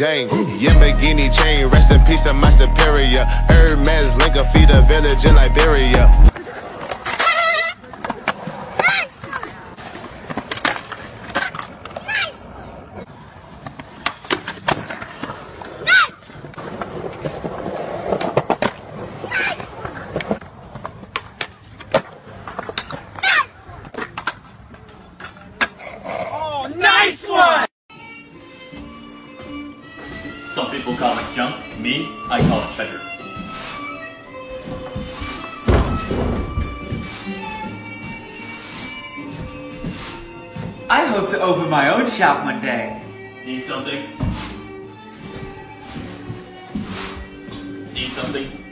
Jane, Yamagini chain, rest in peace to my superior. Hermes link a feed a village in Liberia. People call this junk. Me, I call it treasure. I hope to open my own shop one day. Need something? Need something?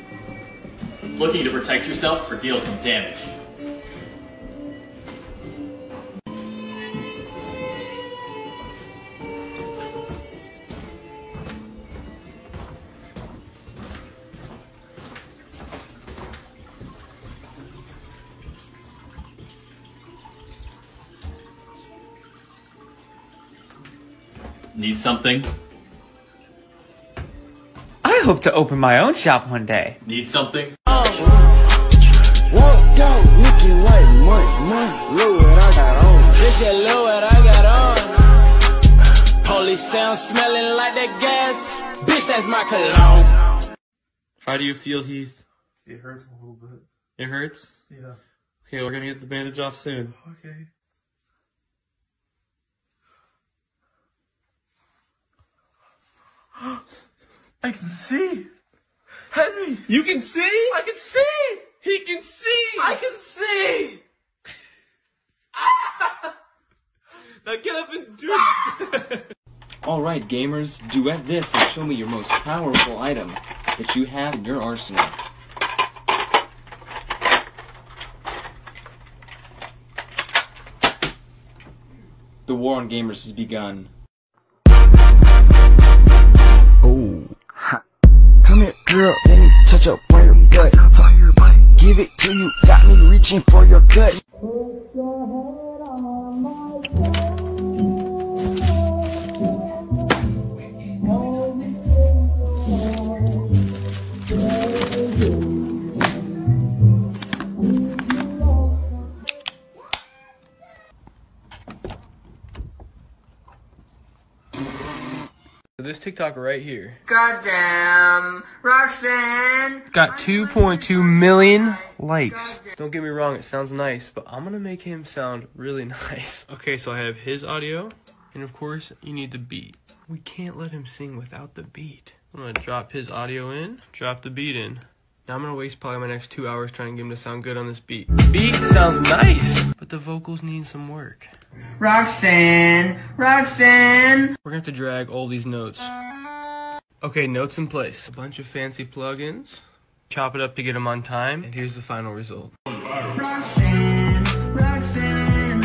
Looking to protect yourself or deal some damage? Need something? I hope to open my own shop one day. Need something? Walk out looking like money, money. Look what I got on. This shit look what I got on. Police sound smelling like that gas. Bitch, that's my cologne. How do you feel, Heath? It hurts a little bit. It hurts? Yeah. Okay, we're gonna get the bandage off soon. Okay. I can see. Henry. You can see? I can see. He can see! I can see. Now get up and do it! Alright gamers, duet this and show me your most powerful item that you have in your arsenal. The war on gamers has begun. Let me touch up on your gut. Give it to you. Got me reaching for your gut. This TikTok right here Goddamn, Roxanne. got 2.2 million likes. Don't get me wrong, it sounds nice, but I'm gonna make him sound really nice. Okay, so I have his audio, and of course, you need the beat. We can't let him sing without the beat. I'm gonna drop his audio in, drop the beat in. Now I'm gonna waste probably my next two hours trying to get him to sound good on this beat. Beat sounds nice, but the vocals need some work. Roxanne, Roxanne. We're gonna have to drag all these notes. Okay, notes in place. A bunch of fancy plugins. Chop it up to get them on time, and here's the final result. Roxanne, Roxanne.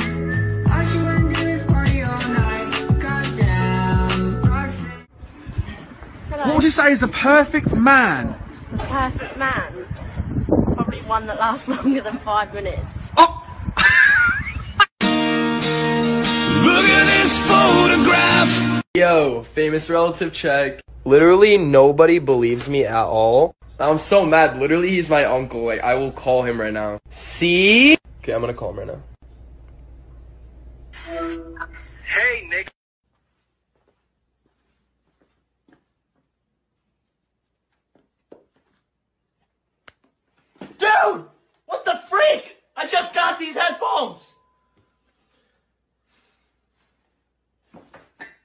I just wanna do this party all night. Goddamn, Roxanne. What would you say is the perfect man? The perfect man. Probably one that lasts longer than five minutes. Oh! Look at this photograph. Yo, famous relative check. Literally nobody believes me at all. I'm so mad. Literally, he's my uncle. Like, I will call him right now. See? Okay, I'm gonna call him right now. Hey, Nick. Dude! What the freak? I just got these headphones!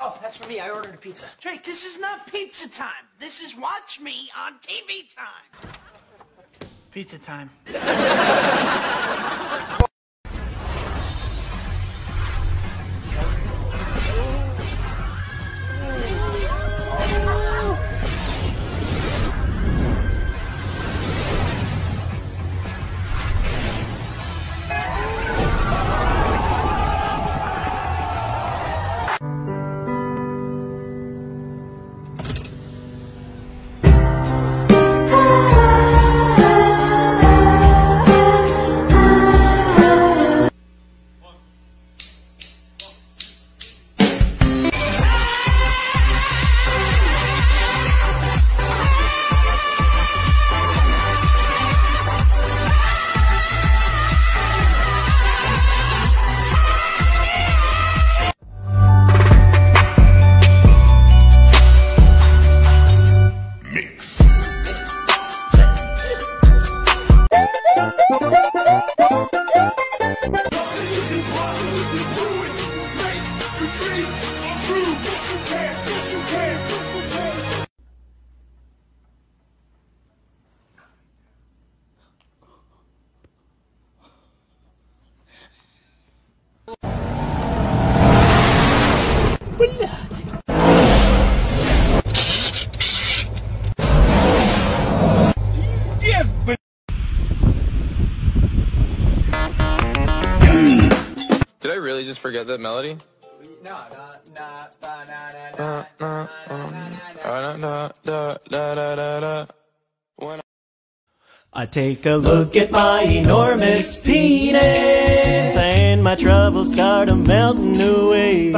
Oh, who's that? That's for me. I ordered a pizza. Drake, this is not pizza time. This is watch me on TV time. Pizza time. just forget that melody? No, I take a look at my enormous penis And my troubles start a melting away